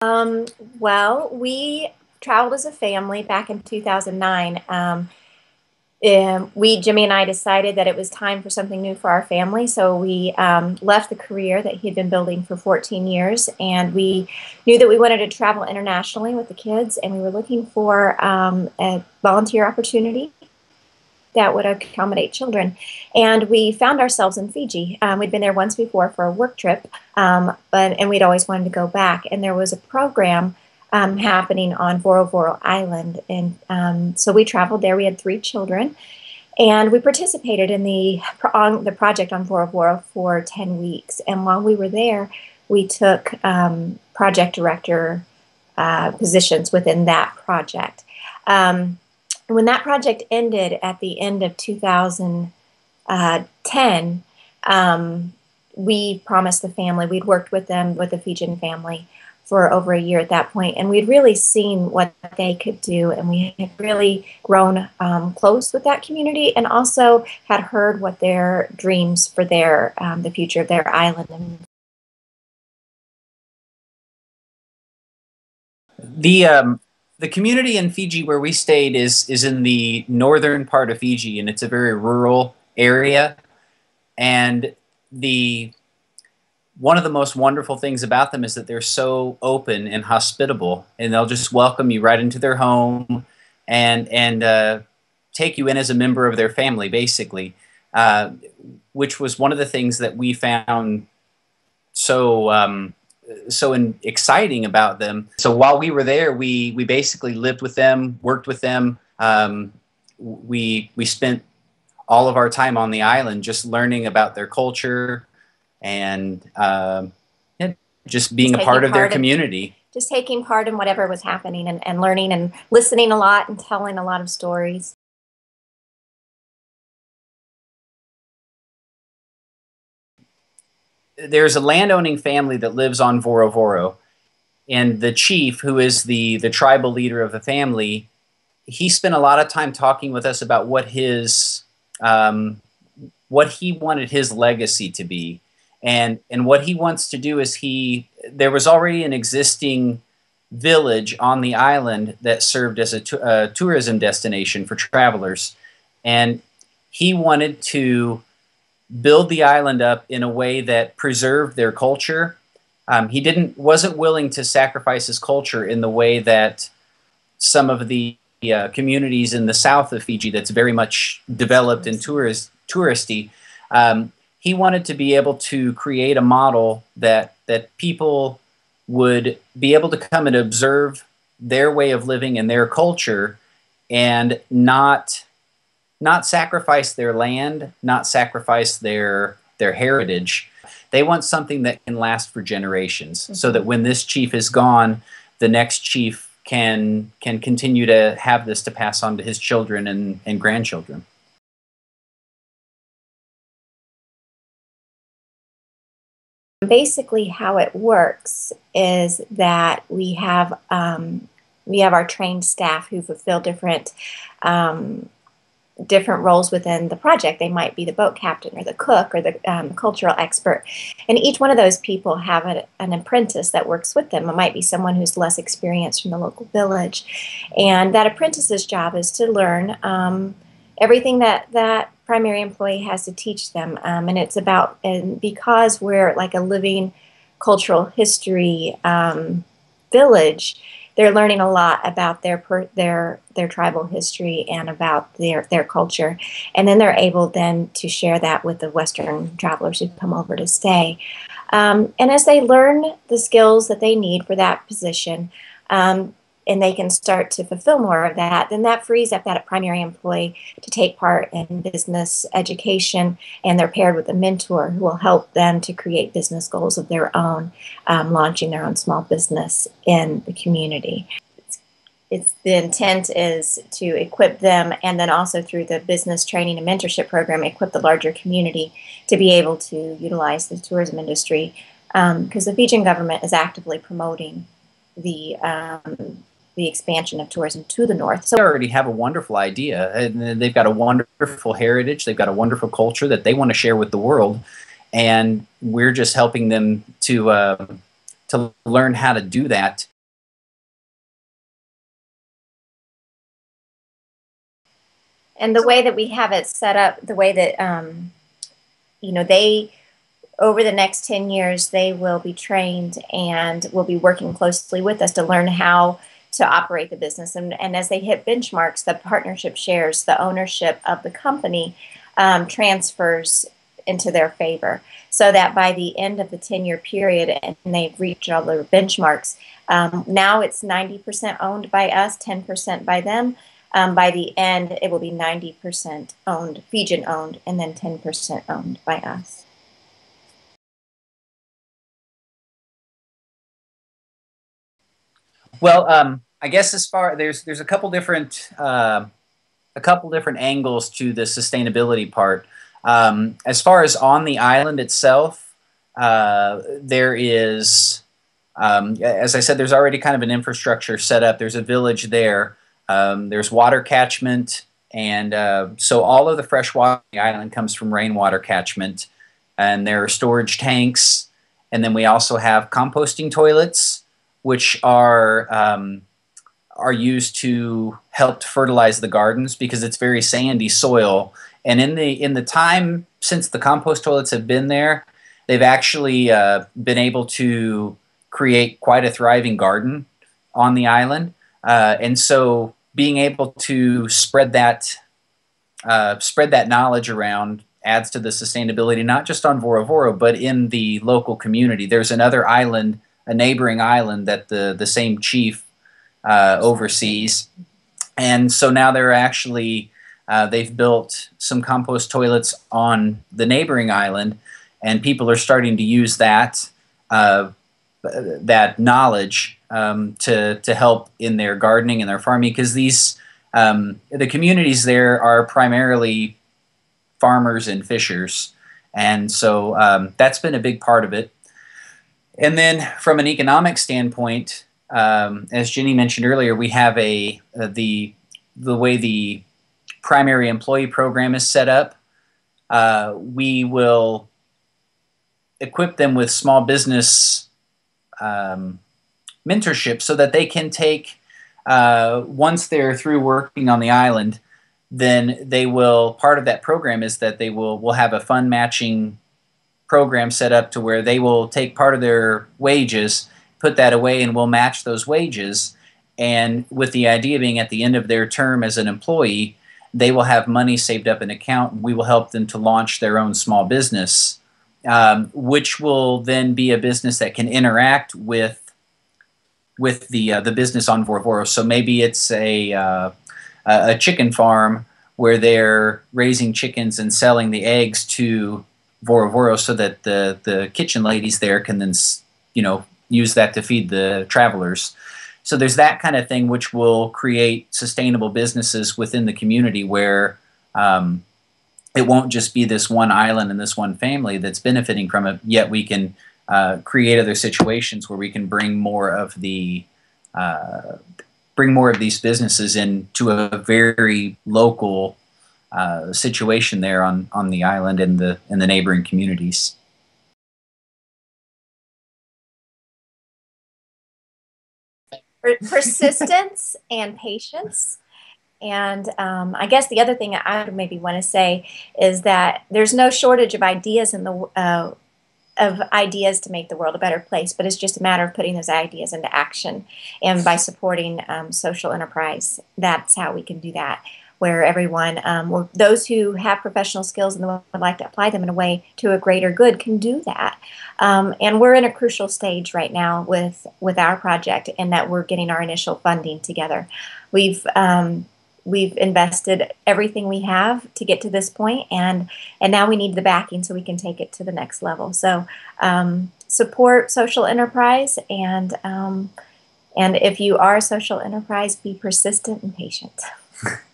Um, well, we traveled as a family back in 2009. Um, um, we, Jimmy and I, decided that it was time for something new for our family. So we um, left the career that he had been building for 14 years, and we knew that we wanted to travel internationally with the kids, and we were looking for um, a volunteer opportunity that would accommodate children. And we found ourselves in Fiji. Um, we'd been there once before for a work trip, um, but and we'd always wanted to go back. And there was a program um, happening on Vorovoro Island, and um, so we traveled there. We had three children, and we participated in the on the project on Vorovoro for ten weeks. And while we were there, we took um, project director uh, positions within that project. Um, when that project ended at the end of 2010, um, we promised the family, we'd worked with them, with the Fijian family, for over a year at that point, and we'd really seen what they could do, and we had really grown um, close with that community, and also had heard what their dreams for their um, the future of their island. The um, the community in Fiji where we stayed is is in the northern part of Fiji, and it's a very rural area. And the one of the most wonderful things about them is that they're so open and hospitable, and they'll just welcome you right into their home, and and uh, take you in as a member of their family, basically. Uh, which was one of the things that we found so um, so in, exciting about them. So while we were there, we we basically lived with them, worked with them. Um, we we spent all of our time on the island just learning about their culture and um, just being just a part of their community. just taking part in whatever was happening and, and learning and listening a lot and telling a lot of stories. There's a landowning family that lives on Vorovoro, and the chief, who is the the tribal leader of the family, he spent a lot of time talking with us about what his um, what he wanted his legacy to be, and and what he wants to do is he there was already an existing village on the island that served as a tourism destination for travelers, and he wanted to build the island up in a way that preserved their culture. Um, he didn't wasn't willing to sacrifice his culture in the way that some of the uh, communities in the south of Fiji that's very much developed and tourist touristy. Um, he wanted to be able to create a model that that people would be able to come and observe their way of living and their culture and not not sacrifice their land, not sacrifice their their heritage. They want something that can last for generations, mm-hmm. so that when this chief is gone, the next chief can can continue to have this to pass on to his children and, and grandchildren. Basically, how it works is that we have um, we have our trained staff who fulfill different um, different roles within the project. They might be the boat captain or the cook or the um, cultural expert. And each one of those people have a, an apprentice that works with them. It might be someone who's less experienced from the local village. And that apprentice's job is to learn um, everything that that primary employee has to teach them. Um, and it's about, and because we're like a living cultural history um, village, they're learning a lot about their per, their their tribal history and about their their culture, and then they're able then to share that with the Western travelers who come over to stay. Um, and as they learn the skills that they need for that position, um, and they can start to fulfill more of that, then that frees up that primary employee to take part in business education, and they're paired with a mentor who will help them to create business goals of their own, um, launching their own small business in the community. It's, the intent is to equip them, and then also through the business training and mentorship program, equip the larger community to be able to utilize the tourism industry because um, the Fijian government is actively promoting the um, the expansion of tourism to the north. So they already have a wonderful idea, and they've got a wonderful heritage. They've got a wonderful culture that they want to share with the world, and we're just helping them to uh, to learn how to do that. And the way that we have it set up, the way that, um, you know, they, over the next 10 years, they will be trained and will be working closely with us to learn how to operate the business. And, and as they hit benchmarks, the partnership shares, the ownership of the company um, transfers into their favor. So that by the end of the 10 year period and they've reached all their benchmarks, um, now it's 90% owned by us, 10% by them. Um, by the end, it will be 90% owned, Fijian owned, and then 10% owned by us. Well, um, I guess as far there's there's a couple different uh, a couple different angles to the sustainability part. Um, as far as on the island itself, uh, there is, um, as I said, there's already kind of an infrastructure set up. There's a village there. Um, there's water catchment, and uh, so all of the fresh water on the island comes from rainwater catchment. And there are storage tanks, and then we also have composting toilets, which are um, are used to help fertilize the gardens because it's very sandy soil. And in the in the time since the compost toilets have been there, they've actually uh, been able to create quite a thriving garden on the island. Uh, and so being able to spread that uh, spread that knowledge around adds to the sustainability not just on Vorovoro but in the local community. There's another island, a neighboring island that the the same chief uh, oversees. And so now they're actually, uh, they've built some compost toilets on the neighboring island, and people are starting to use that. Uh, that knowledge um, to to help in their gardening and their farming because these um, the communities there are primarily farmers and fishers, and so um, that's been a big part of it. And then from an economic standpoint, um, as Jenny mentioned earlier, we have a uh, the the way the primary employee program is set up. Uh, we will equip them with small business um, mentorship so that they can take uh, once they're through working on the island then they will part of that program is that they will will have a fund matching program set up to where they will take part of their wages put that away and we'll match those wages. And with the idea being at the end of their term as an employee, they will have money saved up in account and we will help them to launch their own small business, um, which will then be a business that can interact with with the uh, the business on Vorovoro. So maybe it's a uh, a chicken farm where they're raising chickens and selling the eggs to Vorovoro so that the the kitchen ladies there can then you know use that to feed the travelers. So there's that kind of thing which will create sustainable businesses within the community where um, it won't just be this one island and this one family that's benefiting from it. Yet we can uh, create other situations where we can bring more of the uh, bring more of these businesses into a very local uh, situation there on on the island and the in the neighboring communities. persistence and patience. And um, I guess the other thing I would maybe want to say is that there's no shortage of ideas in the uh, of ideas to make the world a better place, but it's just a matter of putting those ideas into action. And by supporting um, social enterprise, that's how we can do that where everyone, um, or those who have professional skills and would like to apply them in a way to a greater good, can do that. Um, and we're in a crucial stage right now with with our project, in that we're getting our initial funding together. We've um, we've invested everything we have to get to this point, and and now we need the backing so we can take it to the next level. So um, support social enterprise and. Um, and if you are a social enterprise, be persistent and patient.